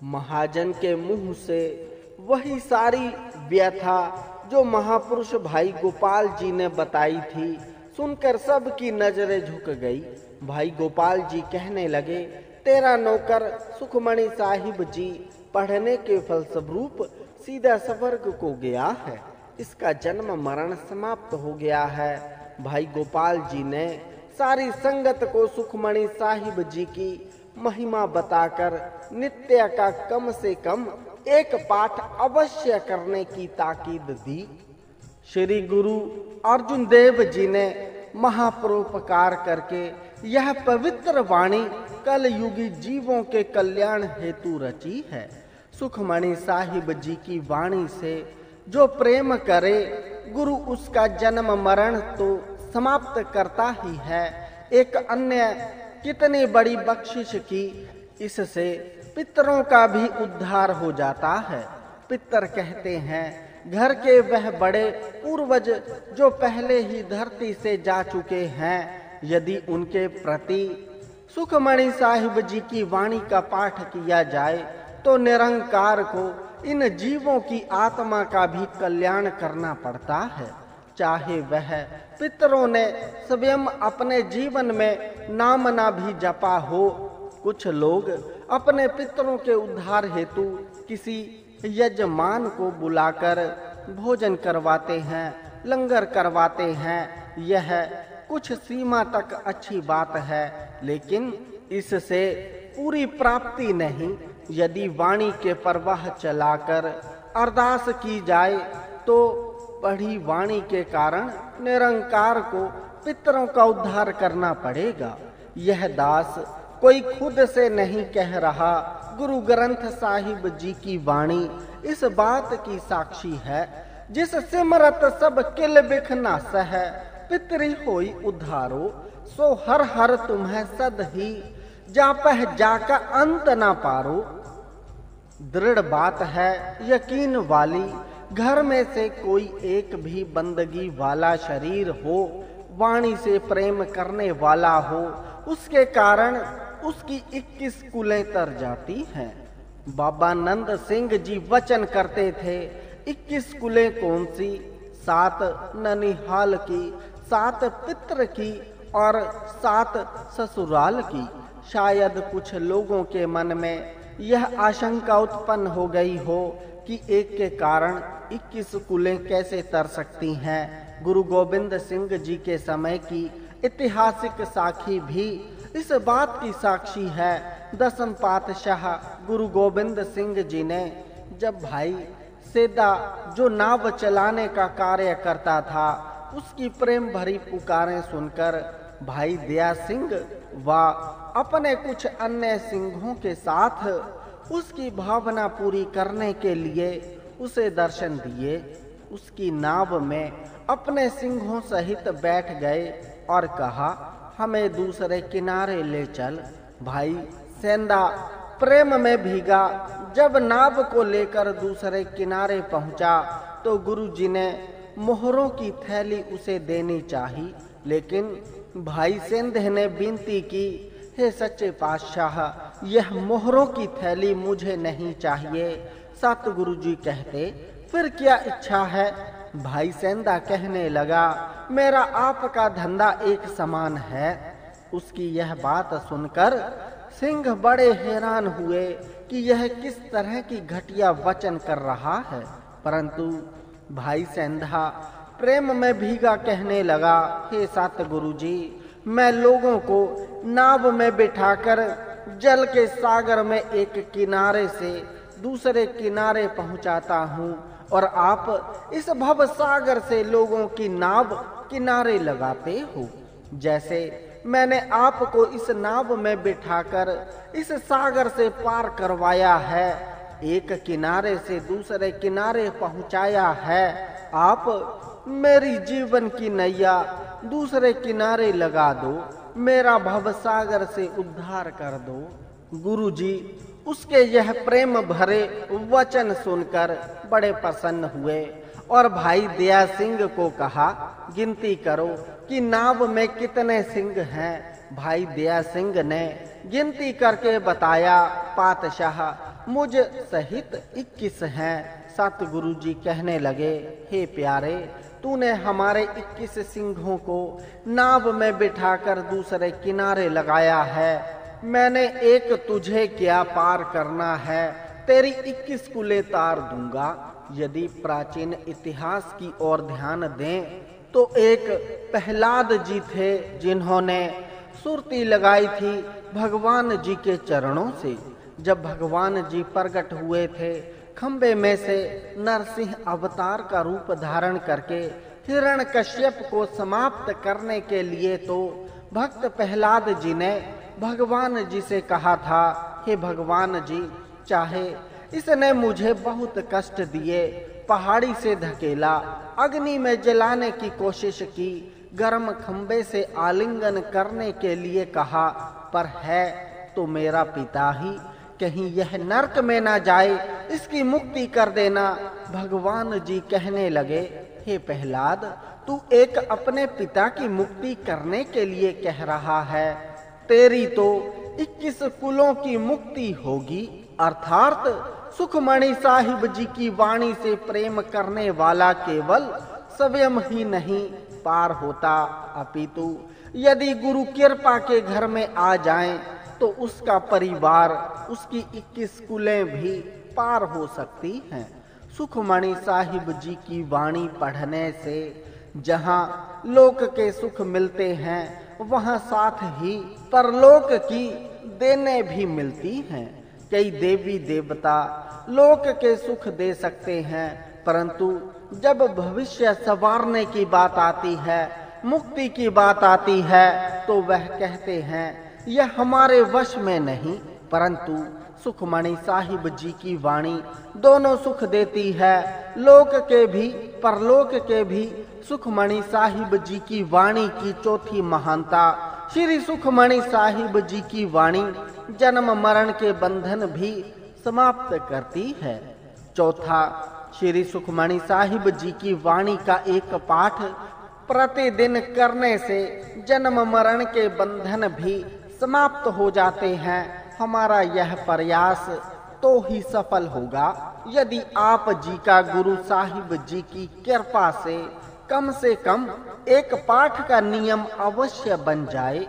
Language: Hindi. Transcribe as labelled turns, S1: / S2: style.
S1: महाजन के मुँह से वही सारी व्यथा जो महापुरुष भाई गोपाल जी ने बताई थी, सुनकर सबकी नज़रें झुक गई। भाई गोपाल जी कहने लगे, तेरा नौकर सुखमणि साहिब जी पढ़ने के फलस्वरूप सीधा स्वर्ग को गया है। इसका जन्म मरण समाप्त हो गया है। भाई गोपाल जी ने सारी संगत को सुखमणि साहिब जी की महिमा बताकर नित्य का कम से कम एक पाठ अवश्य करने की ताकीद दी। श्री गुरु अर्जुन देव जी ने महापरोपकार करके यह पवित्र वाणी कल युगी जीवों के कल्याण हेतु रची है। सुखमणि साहिब जी की वाणी से जो प्रेम करे, गुरु उसका जन्म मरण तो समाप्त करता ही है। एक अन्य कितनी बड़ी बख्शिश की, इससे पितरों का भी उद्धार हो जाता है। पितर कहते हैं, घर के वह बड़े पूर्वज जो पहले ही धरती से जा चुके हैं, यदि उनके प्रति सुखमणि साहिब जी की वाणी का पाठ किया जाए तो निरंकार को इन जीवों की आत्मा का भी कल्याण करना पड़ता है। चाहे वह। पितरों ने स्वयं अपने जीवन में नाम ना भी जपा हो। कुछ लोग अपने पितरों के उद्धार हेतु किसी यजमान को बुलाकर भोजन करवाते हैं, लंगर करवाते हैं। यह कुछ सीमा तक अच्छी बात है, लेकिन इससे पूरी प्राप्ति नहीं। यदि वाणी के प्रवाह चलाकर अरदास की जाए तो पढ़ी वाणी के कारण निरंकार को पितरों का उद्धार करना पड़ेगा। यह दास कोई खुद से नहीं कह रहा, गुरु ग्रंथ साहिब जी की वाणी इस बात की साक्षी है, जिस सिमरत सब किल बिखना सह, पितरी होई उद्धारो, सो हर हर तुम्हें सद ही जा पह जाका अंत ना पारो। दृढ़ बात है यकीन वाली घर में से कोई एक भी बंदगी वाला शरीर हो, वाणी से प्रेम करने वाला हो, उसके कारण उसकी 21 कुलें तर जाती हैं। बाबा नंद सिंह जी वचन करते थे 21 कुलें कौन सी? सात ननिहाल की, सात पित्र की और सात ससुराल की। शायद कुछ लोगों के मन में यह आशंका उत्पन्न हो गई हो कि एक के कारण 21 कुलें कैसे तर सकती हैं? गुरु गोविंद सिंह जी के समय की ऐतिहासिक साखी भी इस बात की साक्षी है। दसम पातशाह गुरु गोविंद सिंह जी ने, जब भाई सेदा जो नाव चलाने का कार्य करता था, उसकी प्रेम भरी पुकारें सुनकर भाई दया सिंह व अपने कुछ अन्य सिंहों के साथ उसकी भावना पूरी करने के लिए उसे दर्शन दिए। उसकी नाव में अपने सिंहों सहित बैठ गए और कहा, हमें दूसरे किनारे ले चल। भाई, सेंदा, प्रेम में भीगा। जब नाव को लेकर दूसरे किनारे पहुँचा तो गुरुजी ने मोहरों की थैली उसे देनी चाहिए लेकिन भाई सिंधे ने विनती की, हे सच्चे पातशाह, यह मोहरों की थैली मुझे नहीं चाहिए। सतगुरु जी कहते, फिर क्या इच्छा है? भाई सेंदा कहने लगा, मेरा आपका धंधा एक समान है। उसकी यह बात सुनकर सिंह बड़े हैरान हुए कि यह किस तरह की घटिया वचन कर रहा है। परंतु भाई सेंधा प्रेम में भीगा कहने लगा, हे सत गुरु जी मैं लोगों को नाव में बिठाकर जल के सागर में एक किनारे से दूसरे किनारे पहुंचाता हूँ और आप इस भव सागर से लोगों की नाव किनारे लगाते हो। जैसे मैंने आपको इस नाव में बिठाकर इस सागर से पार करवाया है, एक किनारे से दूसरे किनारे पहुँचाया है, आप मेरी जीवन की नैया दूसरे किनारे लगा दो, मेरा भव सागर से उद्धार कर दो। गुरुजी उसके यह प्रेम भरे वचन सुनकर बड़े प्रसन्न हुए और भाई दया सिंह को कहा, गिनती करो कि नाव में कितने सिंह हैं। भाई दया सिंह ने गिनती करके बताया, पातशाह, मुझ सहित 21 हैं। सतगुरु जी कहने लगे, हे प्यारे, तूने हमारे 21 सिंहों को नाव में बिठाकर दूसरे किनारे लगाया है। मैंने एक तुझे क्या पार करना है, तेरी 21 कुले तार दूँगा। यदि प्राचीन इतिहास की ओर ध्यान दें तो एक प्रहलाद जी थे जिन्होंने सुरती लगाई थी भगवान जी के चरणों से। जब भगवान जी प्रकट हुए थे खंबे में से नरसिंह अवतार का रूप धारण करके हिरण कश्यप को समाप्त करने के लिए तो भक्त प्रहलाद जी ने भगवान जी से कहा था, हे भगवान जी, चाहे इसने मुझे बहुत कष्ट दिए, पहाड़ी से धकेला, अग्नि में जलाने की कोशिश की, गर्म खंबे से आलिंगन करने के लिए कहा, पर है तो मेरा पिता ही, कहीं यह नरक में ना जाए, इसकी मुक्ति कर देना। भगवान जी कहने लगे, हे प्रहलाद, तू एक अपने पिता की मुक्ति करने के लिए कह रहा है। तेरी तो 21 कुलों की मुक्ति होगी। अर्थात सुखमणि साहिब जी की वाणी से प्रेम करने वाला केवल स्वयं ही नहीं, पार होता अपितु। यदि गुरु कृपा के घर में आ जाएँ तो उसका परिवार, उसकी 21 कुलें भी पार हो सकती हैं। सुखमणि साहिब जी की वाणी पढ़ने से जहाँ लोक के सुख मिलते हैं, वहाँ साथ ही परलोक की देने भी मिलती हैं। कई देवी देवता लोक के सुख दे सकते हैं, परंतु जब भविष्य संवारने की बात आती है, मुक्ति की बात आती है तो वह कहते हैं, यह हमारे वश में नहीं, परंतु सुखमणि साहिब जी की वाणी दोनों सुख देती है। लोक के भी, परलोक के भी सुखमणि साहिब जी की वाणी की चौथी महानता। श्री सुखमणि साहिब जी की वाणी जन्म मरण के बंधन भी समाप्त करती है। चौथा, श्री सुखमणि साहिब जी की वाणी का एक पाठ प्रतिदिन करने से जन्म मरण के बंधन भी समाप्त हो जाते हैं। हमारा यह प्रयास तो ही सफल होगा। यदि आप जी का गुरु साहिब जी की कृपा से कम से कम एक पाठ का नियम अवश्य बन जाए।